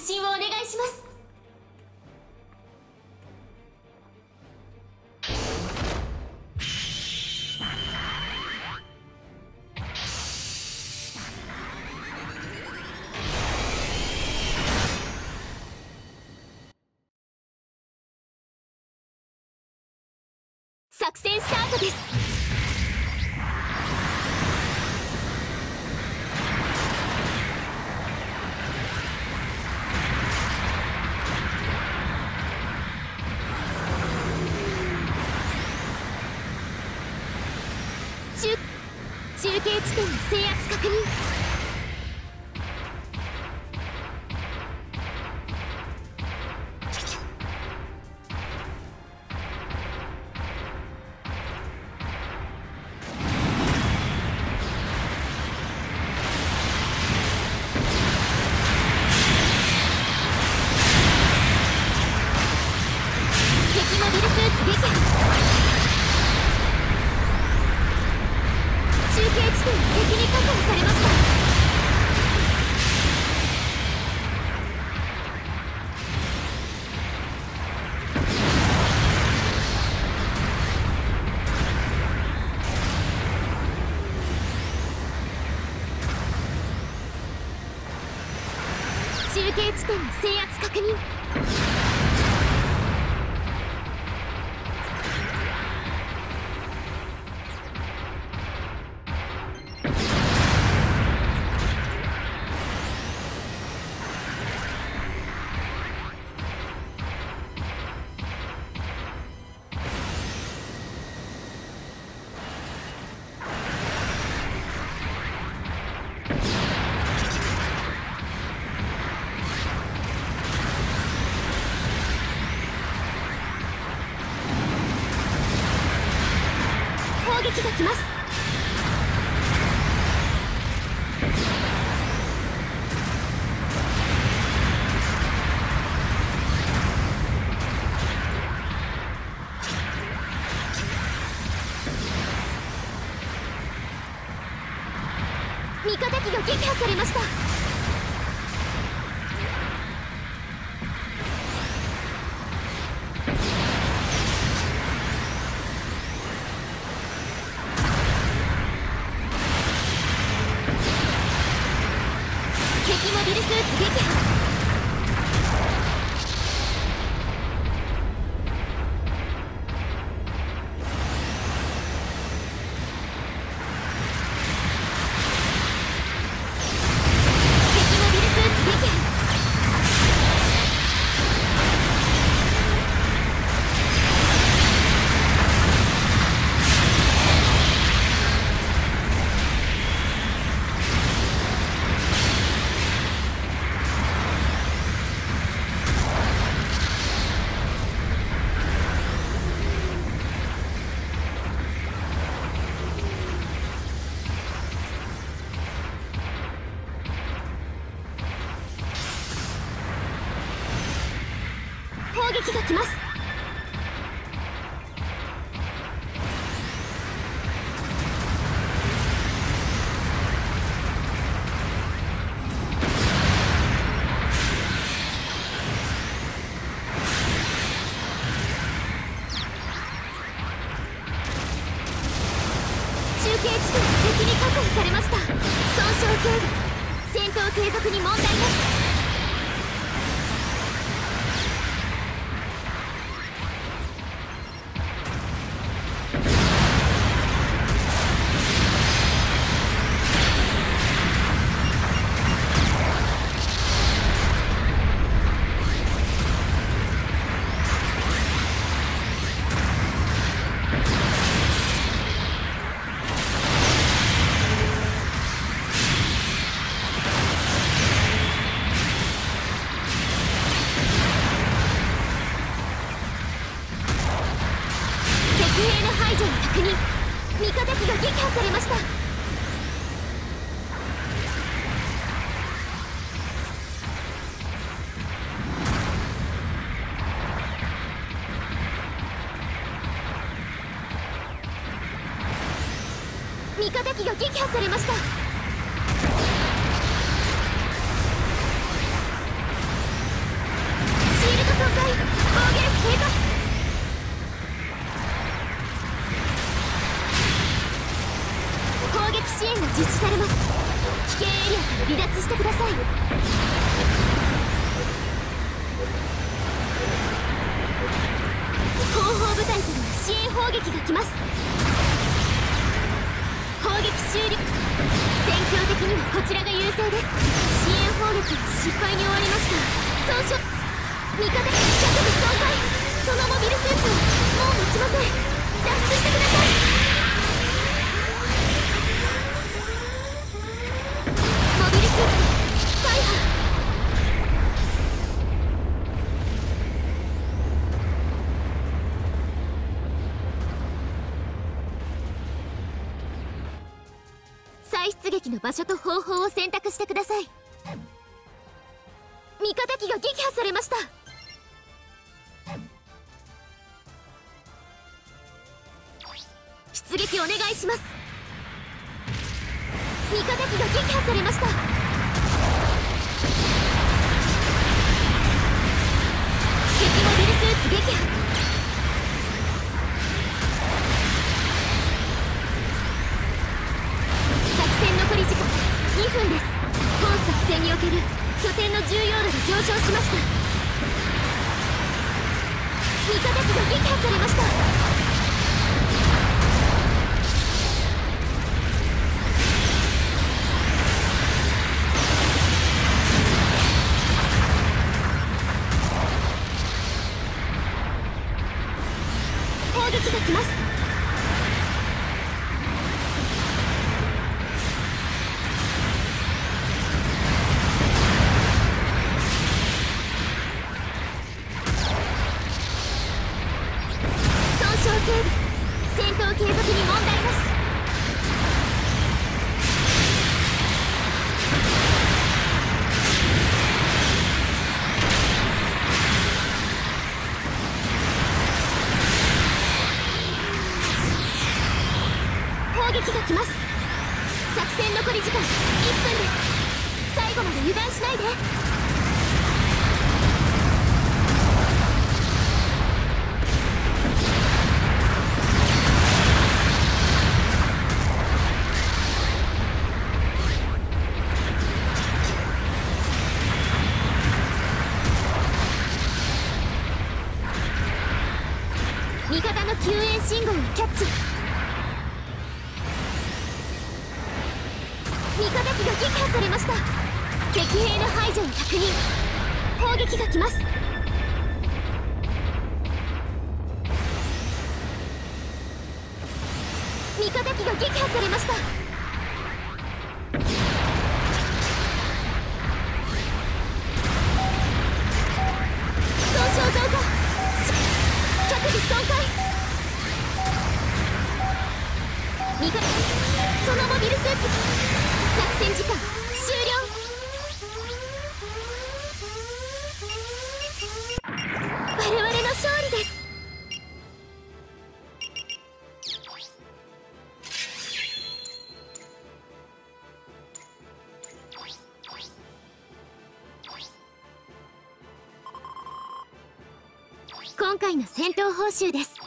発進をお願いします。作戦スタートです。中継地点の制圧確認。中継地点の制圧確認。撃破されました。撃が来ます。中継地点敵に確保されました。損傷警備戦闘継続に問題なし。機が撃破されました。シールド攻撃支援が実施されます。危険エリアから離脱してください。後方部隊から支援砲撃が来ます。撃終了。戦況的にはこちらが優勢です。支援砲撃は失敗に終わりました。損傷味方。が100部損壊。そのモビルスーツはもう持ちません。脱出してください。出撃の場所と方法を選択してください。味方機が撃破されました。出撃お願いします。味方機が撃破されました。敵モビルスーツ撃破。上昇しました。味方機が撃破されました。撃が来ます。作戦残り時間1分です。最後まで油断しないで。味方の救援信号をキャッチ。が撃破されました。敵兵の排除を確認。砲撃が来ます。味方機が撃破されました。損傷増加。脚部損壊。味方そのモビルスーツ。作戦時間終了我々の勝利です今回の戦闘報酬です。